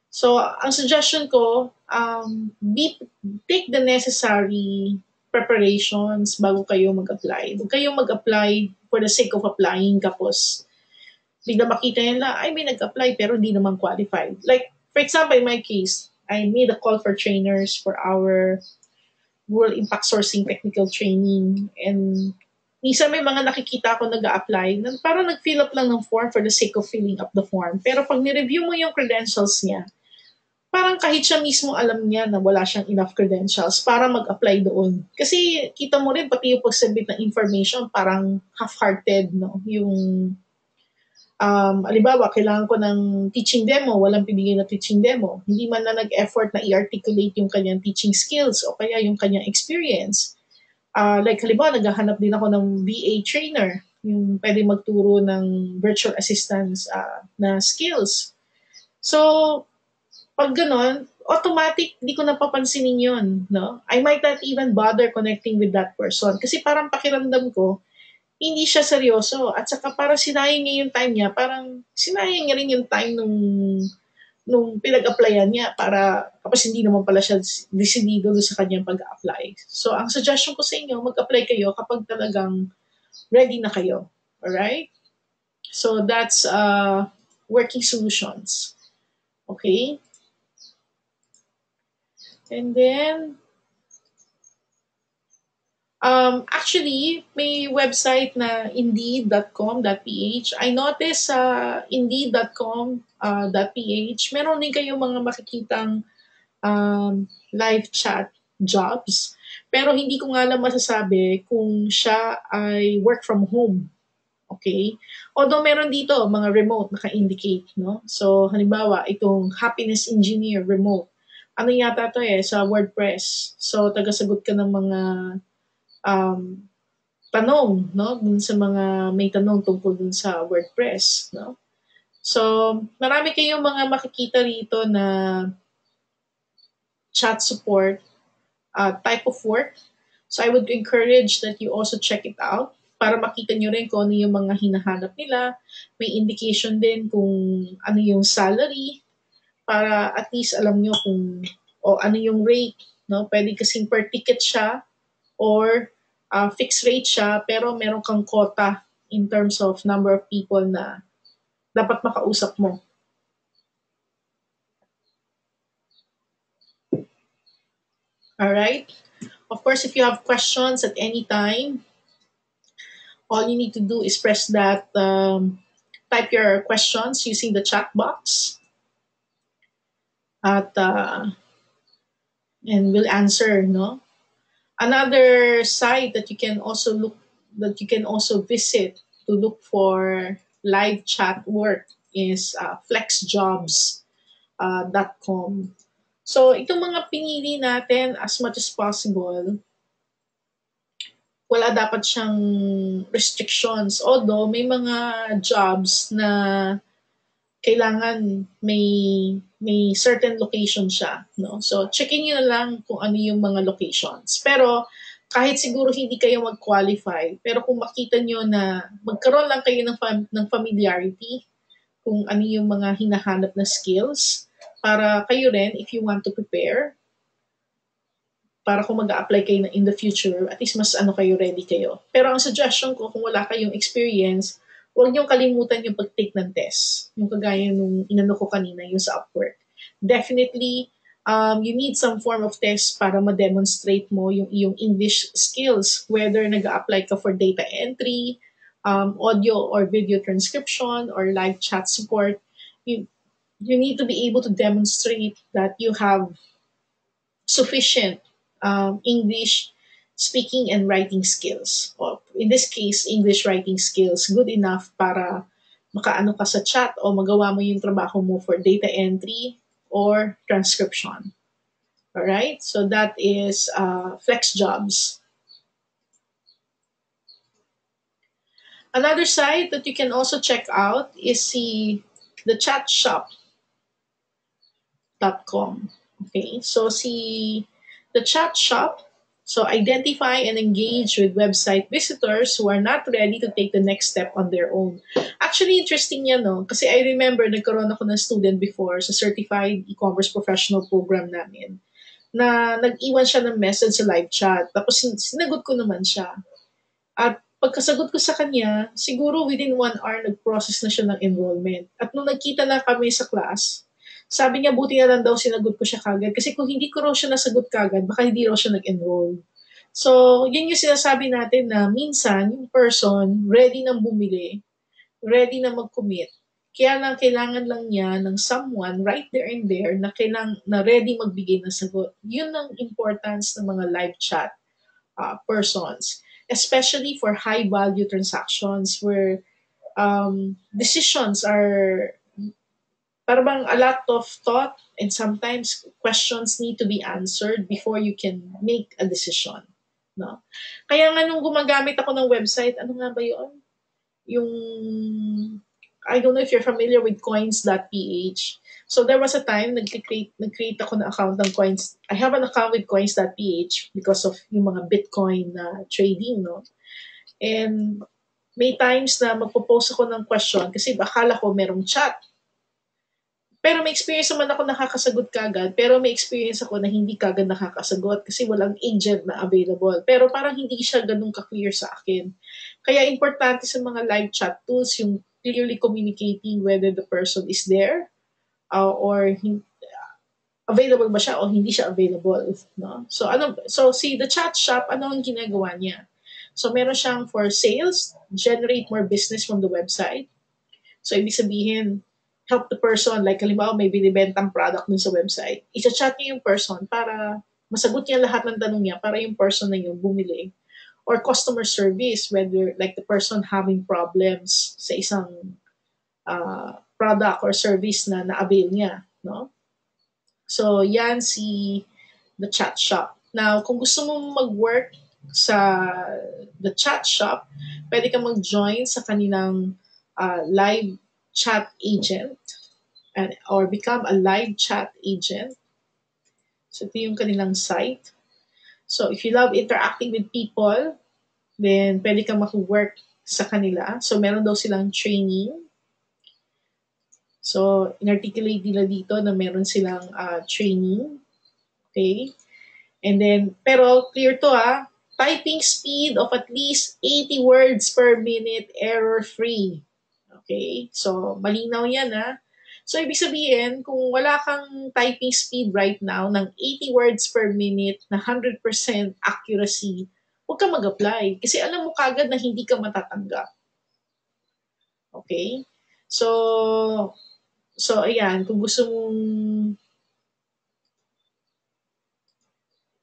So, ang suggestion ko, um, be, take the necessary preparations bago kayo mag-apply. Huwag kayong mag-apply for the sake of applying tapos bigla makita nila, ay may nag-apply pero hindi naman qualified. Like, for example, in my case, I made a call for trainers for our World Impact Sourcing Technical Training. And minsan may mga nakikita ako nag apply na parang nag-fill up lang ng form for the sake of filling up the form. Pero pag ni-review mo yung credentials niya, parang kahit siya mismo alam niya na wala siyang enough credentials para mag-apply doon. Kasi kita mo rin pati yung pag-submit ng information parang half-hearted, no? Yung um, alibawa, kailangan ko ng teaching demo, walang pibigay na teaching demo. Hindi man na nag-effort na i-articulate yung kanyang teaching skills o kaya yung kanyang experience. Uh, like halimbawa, naghahanap din ako ng VA trainer, yung pwede magturo ng virtual assistance uh, na skills. So, pag ganon, automatic, di ko napapansinin yun. No? I might not even bother connecting with that person. Kasi parang pakiramdam ko, hindi siya seryoso. At saka para sinayang niya yung time niya, parang sinayang niya rin yung time nung nung pinag-applyan niya para kapag hindi naman pala siya decidido sa kanyang pag-apply. So, ang suggestion ko sa inyo, mag-apply kayo kapag talagang ready na kayo. Alright? So, that's uh, working solutions. Okay? And then, Um, actually, may website na indeed.com.ph. I noticed sa uh, indeed.com.ph, uh, meron din kayong mga makikitang um, live chat jobs. Pero hindi ko nga lang masasabi kung siya ay work from home. Okay? Although meron dito mga remote naka-indicate, no? So, halimbawa, itong happiness engineer remote. Ano yata to eh, sa WordPress. So, tagasagot ka ng mga um, tanong, no? Dun sa mga may tanong tungkol dun sa WordPress, no? So, marami kayong mga makikita rito na chat support uh, type of work. So, I would encourage that you also check it out para makita nyo rin kung ano yung mga hinahanap nila. May indication din kung ano yung salary para at least alam nyo kung o ano yung rate. No? Pwede kasing per ticket siya or uh, fixed rate siya pero meron kang quota in terms of number of people na dapat makausap mo. All right. Of course, if you have questions at any time, all you need to do is press that, um, type your questions using the chat box. At, uh, and we'll answer, no? Another site that you can also look, that you can also visit to look for live chat work is uh, flexjobs.com. So, itong mga pinili natin as much as possible, wala dapat siyang restrictions. Although, may mga jobs na kailangan may may certain location siya, no? So, checkin niyo na lang kung ano yung mga locations. Pero, kahit siguro hindi kayo mag-qualify, pero kung makita niyo na magkaroon lang kayo ng, fam- ng familiarity kung ano yung mga hinahanap na skills, para kayo rin, if you want to prepare, para kung mag apply kayo in the future, at least mas ano kayo, ready kayo. Pero ang suggestion ko, kung wala kayong experience, huwag niyong kalimutan yung pag-take ng test. Yung kagaya nung inano ko kanina, yung sa Upwork. Definitely, um, you need some form of test para ma-demonstrate mo yung iyong English skills, whether nag apply ka for data entry, um, audio or video transcription, or live chat support. You, you need to be able to demonstrate that you have sufficient um, English speaking and writing skills. Or in this case, English writing skills, good enough para makaano ka sa chat o magawa mo yung trabaho mo for data entry or transcription. Alright? So that is uh, Flex Jobs. Another site that you can also check out is the, the chat shop com. Okay, so see the chat shop. So identify and engage with website visitors who are not ready to take the next step on their own. Actually, interesting yan, no? Kasi I remember, nagkaroon ako ng student before sa Certified E-Commerce Professional Program namin na nag-iwan siya ng message sa live chat. Tapos sinagot ko naman siya. At pagkasagot ko sa kanya, siguro within one hour, nag-process na siya ng enrollment. At nung nagkita na kami sa class, sabi niya, buti na lang daw sinagot ko siya kagad. Kasi kung hindi ko raw siya nasagot kagad, baka hindi raw siya nag-enroll. So, yun yung sinasabi natin na minsan, yung person, ready nang bumili, ready na mag-commit. Kaya lang, kailangan lang niya ng someone right there and there na, kailang, na ready magbigay ng sagot. Yun ang importance ng mga live chat uh, persons. Especially for high-value transactions where um, decisions are para bang a lot of thought and sometimes questions need to be answered before you can make a decision. No? Kaya nga nung gumagamit ako ng website, ano nga ba yun? Yung, I don't know if you're familiar with coins.ph. So there was a time, nag-create, nag-create ako ng account ng coins. I have an account with coins.ph because of yung mga Bitcoin na uh, trading, no? And may times na magpo-post ako ng question kasi akala ko merong chat pero may experience naman ako nakakasagot kagad, pero may experience ako na hindi kagad nakakasagot kasi walang agent na available. Pero parang hindi siya ganun ka-clear sa akin. Kaya importante sa mga live chat tools yung clearly communicating whether the person is there uh, or available ba siya o hindi siya available. No? So, ano, so see, the chat shop, ano ang ginagawa niya? So, meron siyang for sales, generate more business from the website. So, ibig sabihin, help the person, like halimbawa may binibentang product dun sa website, i-chat niya yung person para masagot niya lahat ng tanong niya para yung person na yung bumili. Or customer service, whether like the person having problems sa isang uh, product or service na na-avail niya. No? So, yan si the chat shop. Now, kung gusto mo mag-work sa the chat shop, pwede ka mag-join sa kanilang uh, live chat agent and, or become a live chat agent. So, ito yung kanilang site. So, if you love interacting with people, then pwede kang mag-work sa kanila. So, meron daw silang training. So, inarticulate nila dito na meron silang uh, training. Okay? And then, pero clear to ah, typing speed of at least 80 words per minute, error-free. Okay? So, malinaw yan ha. So, ibig sabihin, kung wala kang typing speed right now ng 80 words per minute na 100% accuracy, huwag ka mag-apply. Kasi alam mo kagad na hindi ka matatanggap. Okay? So, so ayan, kung gusto mong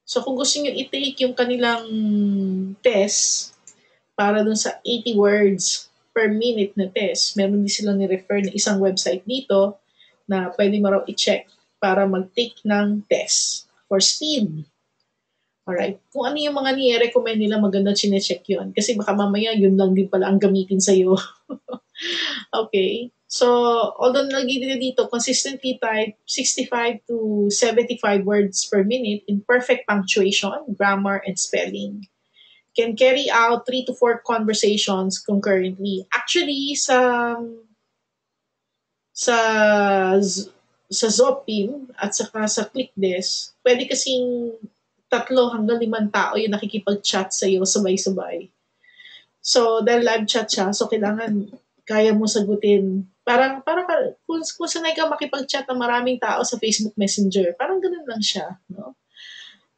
So kung gusto niyo i-take yung kanilang test para dun sa 80 words per minute na test, meron din silang ni-refer na isang website dito na pwede mo raw i-check para mag-take ng test for speed. Alright? Kung ano yung mga ni-recommend nila, maganda chinecheck yun. Kasi baka mamaya yun lang din pala ang gamitin sa'yo. [laughs] okay? So, although nila dito, consistently type 65 to 75 words per minute in perfect punctuation, grammar, and spelling. Can carry out 3 to 4 conversations concurrently. Actually, sa sa sa Zopim at saka sa ClickDesk, pwede kasing tatlo hanggang limang tao yung nakikipag-chat sa iyo sabay-sabay. So, dahil live chat siya, so kailangan kaya mo sagutin. Parang, parang kung, kung sanay ka makipag-chat ng maraming tao sa Facebook Messenger, parang ganun lang siya. No?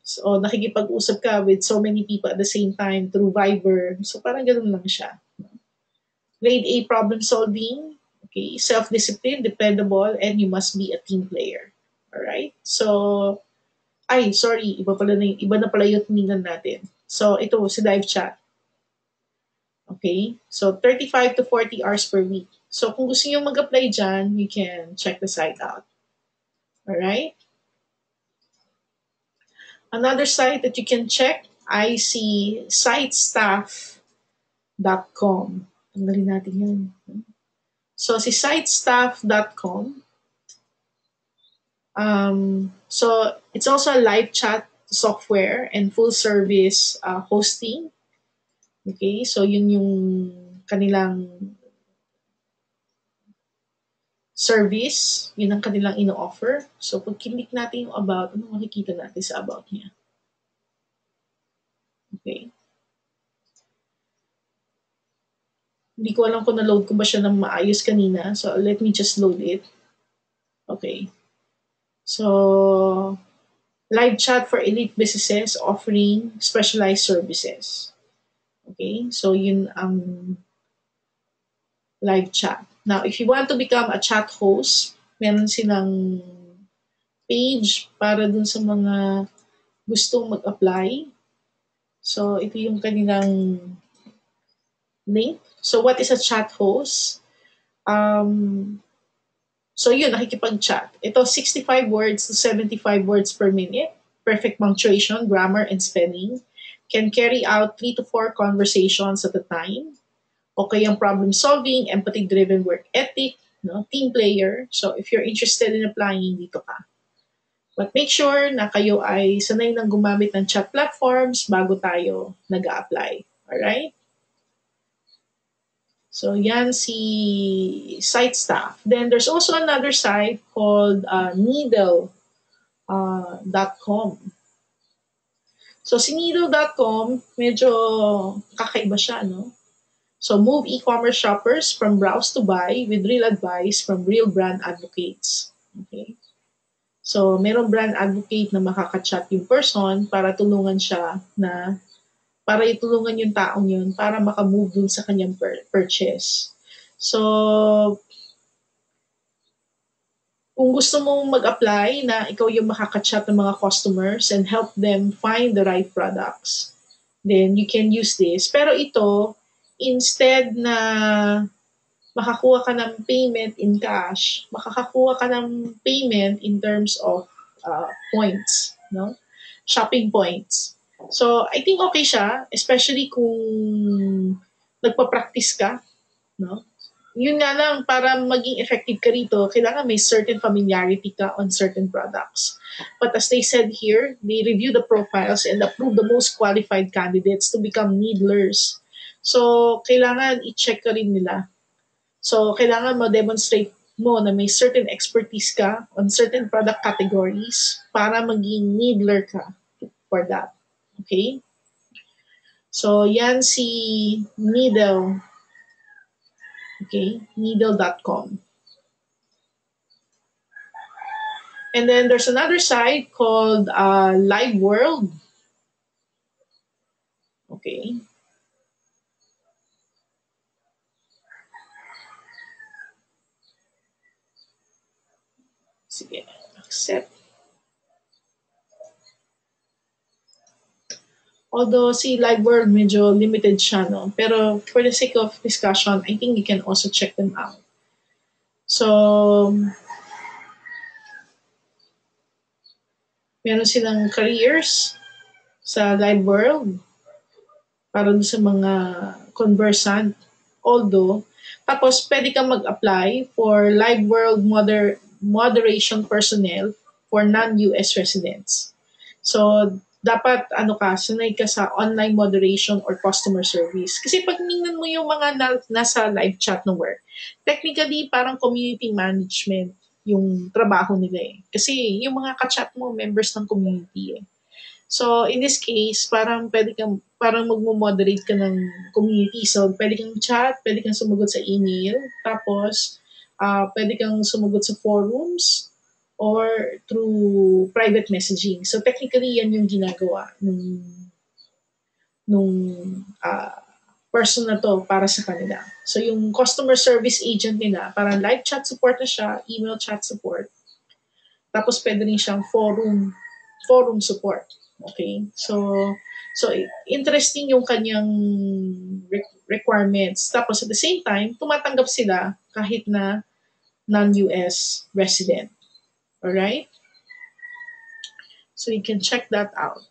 So, nakikipag-usap ka with so many people at the same time through Viber. So, parang ganun lang siya. Grade A problem solving, okay, self-discipline, dependable, and you must be a team player. Alright? So, ay, sorry, iba pala na, iba na pala yung tinignan natin. So, ito, si live chat. Okay? So, 35 to 40 hours per week. So, kung gusto niyo mag-apply dyan, you can check the site out. Alright? Another site that you can check, I see sitestaff.com. Tanggalin natin yan. So, si sitestaff.com, um, so it's also a live chat software and full service uh, hosting. Okay, so yun yung kanilang service, yun ang kanilang ino-offer. So pag click natin yung about, ano makikita natin sa about niya? Okay. Hindi ko alam kung na-load ko ba siya ng maayos kanina. So let me just load it. Okay. So, live chat for elite businesses offering specialized services. Okay, so yun ang live chat. Now, if you want to become a chat host, meron silang page para dun sa mga gustong mag-apply. So, ito yung kanilang link. So, what is a chat host? Um, So yun, nakikipag-chat. Ito, 65 words to 75 words per minute. Perfect punctuation, grammar, and spelling. Can carry out 3 to 4 conversations at a time. Okay ang problem solving, empathy-driven work ethic, no? team player. So if you're interested in applying, dito ka. But make sure na kayo ay sanay nang gumamit ng chat platforms bago tayo nag apply Alright? So, yan si site staff. Then, there's also another site called uh, needle.com. Uh, so, si needle.com, medyo kakaiba siya, no? So, move e-commerce shoppers from browse to buy with real advice from real brand advocates. Okay? So, merong brand advocate na makaka-chat yung person para tulungan siya na para itulungan yung taong yun para makamove dun sa kanyang per- purchase. So, kung gusto mong mag-apply na ikaw yung makaka-chat ng mga customers and help them find the right products, then you can use this. Pero ito, instead na makakuha ka ng payment in cash, makakakuha ka ng payment in terms of uh, points, no? Shopping points. So, I think okay siya, especially kung nagpa-practice ka, no? Yun nga lang, para maging effective ka rito, kailangan may certain familiarity ka on certain products. But as they said here, they review the profiles and approve the most qualified candidates to become needlers. So, kailangan i-check ka rin nila. So, kailangan ma-demonstrate mo na may certain expertise ka on certain product categories para maging needler ka for that. Okay? So, yan si Needle. Okay? Needle.com. And then there's another site called uh, Live World. Okay. Sige, accept. Although si Live World medyo limited siya, no? Pero for the sake of discussion, I think you can also check them out. So, meron silang careers sa Live World para sa mga conversant. Although, tapos pwede kang mag-apply for Live World Moder Moderation Personnel for non-US residents. So, dapat ano ka, sanay ka sa online moderation or customer service. Kasi pag tingnan mo yung mga na, nasa live chat ng work, technically parang community management yung trabaho nila eh. Kasi yung mga ka-chat mo, members ng community eh. So, in this case, parang pwede kang, parang magmo-moderate ka ng community. So, pwede kang chat, pwede kang sumagot sa email, tapos, uh, pwede kang sumagot sa forums, or through private messaging. So, technically, yan yung ginagawa nung, nung uh, person na to para sa kanila. So, yung customer service agent nila, parang live chat support na siya, email chat support. Tapos, pwede rin siyang forum, forum support. Okay? So, so interesting yung kanyang requirements. Tapos at the same time, tumatanggap sila kahit na non-US resident. Alright? So you can check that out.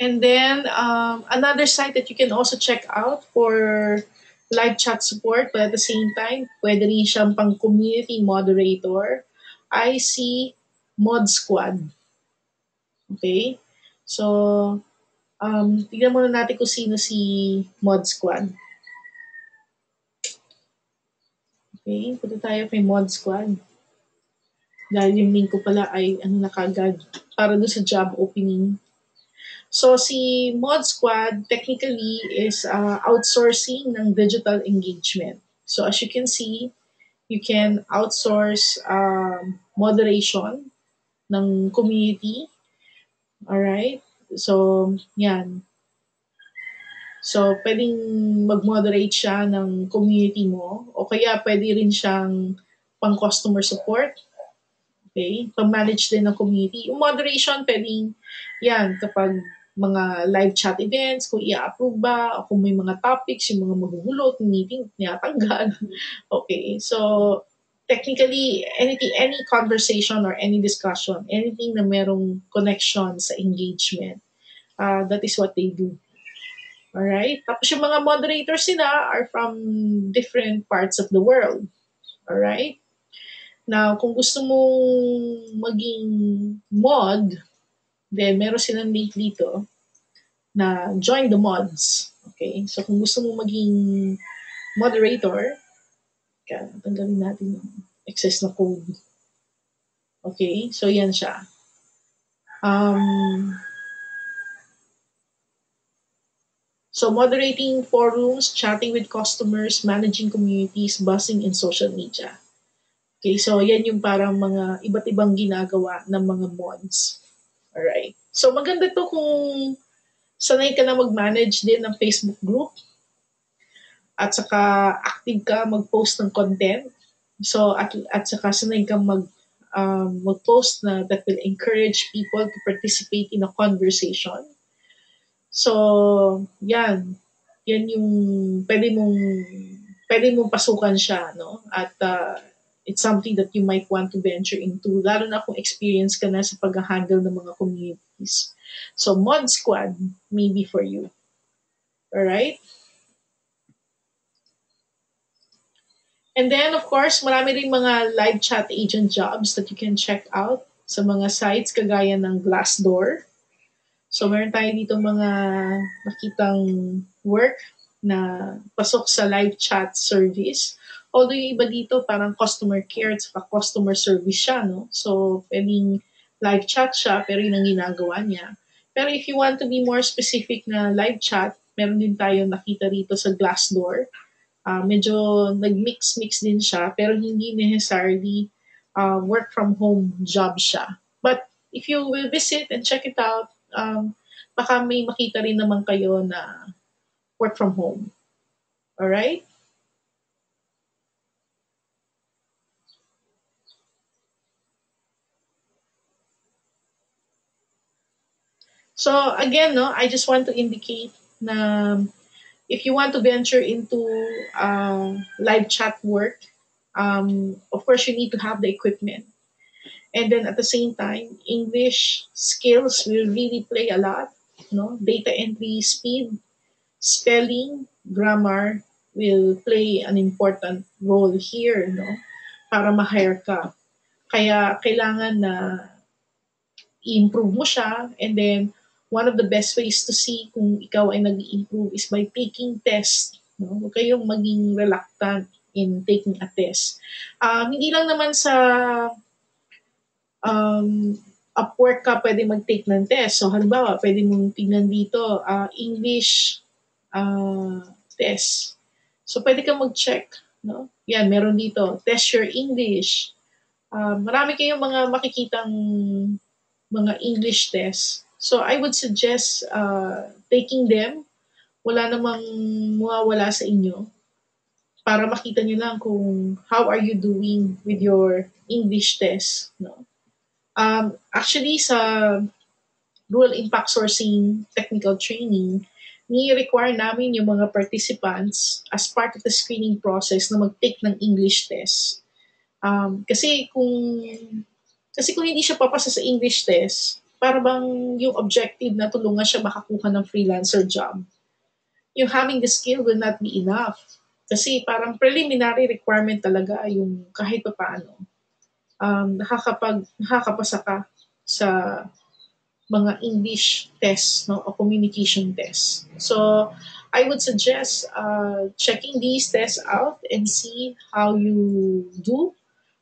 And then um, another site that you can also check out for live chat support, but at the same time, pwede rin siyang pang community moderator. I see mod squad. Okay? So, um, tignan muna natin kung sino si mod squad. Okay, punta tayo kay mod squad. Dahil yung link ko pala ay ano na kagad para doon sa job opening. So, si Mod Squad technically is uh, outsourcing ng digital engagement. So, as you can see, you can outsource um, moderation ng community. Alright? So, yan. So, pwedeng mag-moderate siya ng community mo o kaya pwede rin siyang pang customer support. Okay? Pang-manage din ng community. Yung moderation, pwedeng yan kapag mga live chat events, kung i-approve ba, o kung may mga topics, yung mga magugulot, meeting, niyatanggal. [laughs] okay, so technically, anything, any conversation or any discussion, anything na merong connection sa engagement, uh, that is what they do. Alright? Tapos yung mga moderators sila are from different parts of the world. Alright? Now, kung gusto mong maging mod, then meron silang link dito na join the mods. Okay? So, kung gusto mong maging moderator, kaya tanggalin natin yung excess na code. Okay? So, yan siya. Um, so, moderating forums, chatting with customers, managing communities, buzzing in social media. Okay, so yan yung parang mga iba't ibang ginagawa ng mga mods. Alright. So, maganda to kung sanay ka na mag-manage din ng Facebook group at saka active ka mag-post ng content. So at at saka sanay kang mag um, mag-post na that will encourage people to participate in a conversation. So, yan. Yan yung pwede mong pwede mong pasukan siya, no? At uh, it's something that you might want to venture into, lalo na kung experience ka na sa pag-handle ng mga communities. So, Mod Squad may be for you. Alright? And then, of course, marami rin mga live chat agent jobs that you can check out sa mga sites kagaya ng Glassdoor. So, meron tayo dito mga nakitang work na pasok sa live chat service. Although yung iba dito parang customer care at saka customer service siya, no? So, pwedeng live chat siya, pero yun ang ginagawa niya. Pero if you want to be more specific na live chat, meron din tayo nakita rito sa Glassdoor uh, medyo nag-mix-mix din siya, pero hindi necessarily uh, work from home job siya. But if you will visit and check it out, um, baka may makita rin naman kayo na work from home. Alright? So again, no, I just want to indicate na if you want to venture into uh, live chat work, um, of course you need to have the equipment. And then at the same time, English skills will really play a lot. No, data entry speed, spelling, grammar will play an important role here, no, para ma-hire ka. Kaya kailangan na i-improve mo siya and then one of the best ways to see kung ikaw ay nag-improve is by taking test. No? Huwag kayong maging reluctant in taking a test. Um, hindi lang naman sa um, Upwork ka pwede mag-take ng test. So, halimbawa, pwede mong tingnan dito, uh, English uh, test. So, pwede ka mag-check. No? Yan, meron dito. Test your English. Uh, marami kayong mga makikitang mga English test. So, I would suggest uh, taking them. Wala namang mawawala sa inyo para makita nyo lang kung how are you doing with your English test. No? Um, actually, sa Rural Impact Sourcing Technical Training, ni-require namin yung mga participants as part of the screening process na mag-take ng English test. Um, kasi kung kasi kung hindi siya papasa sa English test, para bang yung objective na tulungan siya makakuha ng freelancer job. Yung having the skill will not be enough. Kasi parang preliminary requirement talaga yung kahit pa paano um, nakakapag, nakakapasa ka sa mga English test no, o communication test. So, I would suggest uh, checking these tests out and see how you do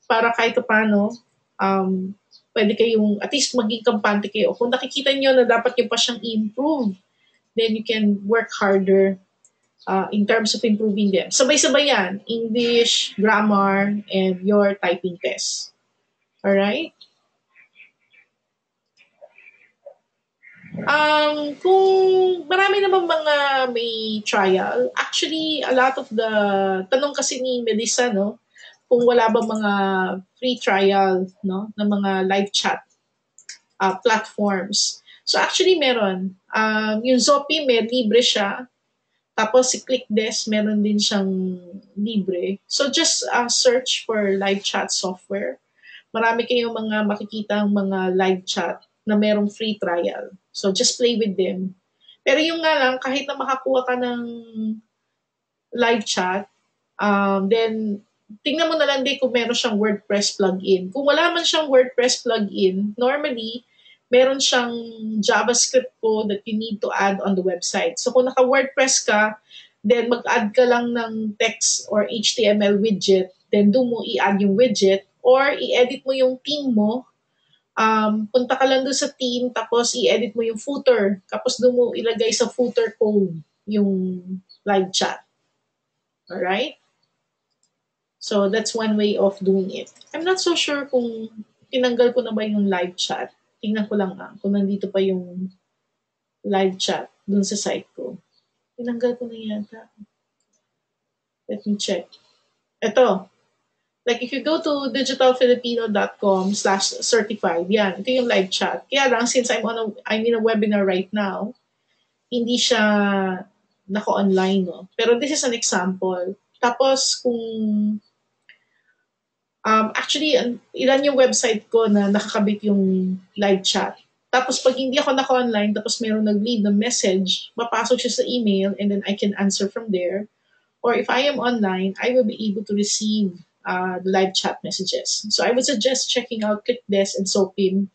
para kahit paano um, pwede kayong at least maging kampante kayo. Kung nakikita nyo na dapat nyo pa siyang improve, then you can work harder uh, in terms of improving them. Sabay-sabay yan, English, grammar, and your typing test. Alright? Um, kung marami naman mga may trial, actually, a lot of the, tanong kasi ni Melissa, no, kung wala ba mga free trial, no, ng mga live chat uh, platforms. So actually meron. Um, yung Zopi, may libre siya. Tapos si ClickDesk, meron din siyang libre. So just uh, search for live chat software marami kayong mga makikita mga live chat na merong free trial. So, just play with them. Pero yung nga lang, kahit na makakuha ka ng live chat, um, then tingnan mo na lang din kung meron siyang WordPress plugin. Kung wala man siyang WordPress plugin, normally, meron siyang JavaScript code that you need to add on the website. So kung naka-WordPress ka, then mag-add ka lang ng text or HTML widget, then doon mo i-add yung widget, or i-edit mo yung team mo. Um, punta ka lang doon sa team, tapos i-edit mo yung footer. Tapos doon mo ilagay sa footer code yung live chat. Alright? So, that's one way of doing it. I'm not so sure kung tinanggal ko na ba yung live chat. Tingnan ko lang ah, kung nandito pa yung live chat dun sa site ko. Tinanggal ko na yata. Let me check. Ito, Like, if you go to digitalfilipino.com slash certified, yan, ito yung live chat. Kaya lang, since I'm on a, I'm in a webinar right now, hindi siya naka-online, no? Pero this is an example. Tapos, kung um, actually, ilan yung website ko na nakakabit yung live chat. Tapos, pag hindi ako naka-online, tapos meron nag-leave ng message, mapasok siya sa email, and then I can answer from there. Or if I am online, I will be able to receive uh, live chat messages. So I would suggest checking out ClickDesk and SoapBeam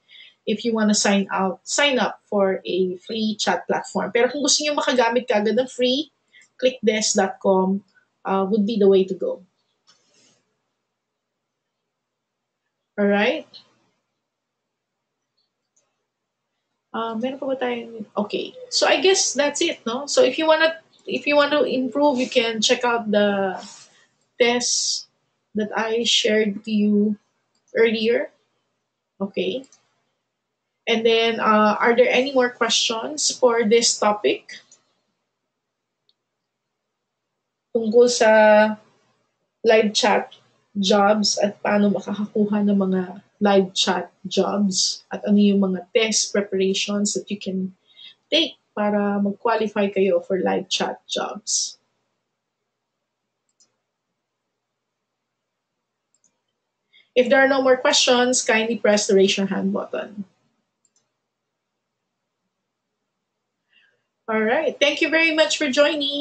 if you want to sign out, sign up for a free chat platform. Pero kung gusto niyo makagamit kagad ng free, clickdesk.com uh, would be the way to go. All right. Uh, meron pa ba tayong... Okay. So I guess that's it, no? So if you wanna if you want to improve, you can check out the test that I shared to you earlier. Okay. And then, uh, are there any more questions for this topic? Tungkol sa live chat jobs at paano makakakuha ng mga live chat jobs at ano yung mga test preparations that you can take para mag-qualify kayo for live chat jobs. If there are no more questions, kindly press the raise your hand button. All right. Thank you very much for joining.